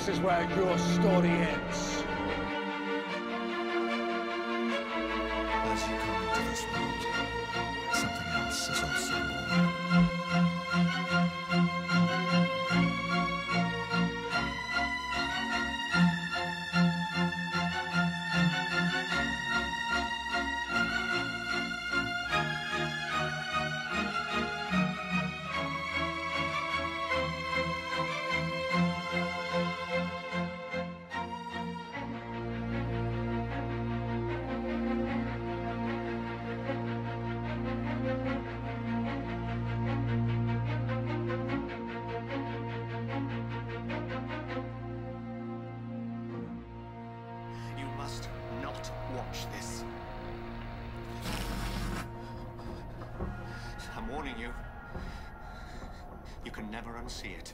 This is where your story ends. Must not watch this. I'm warning you. You can never unsee it.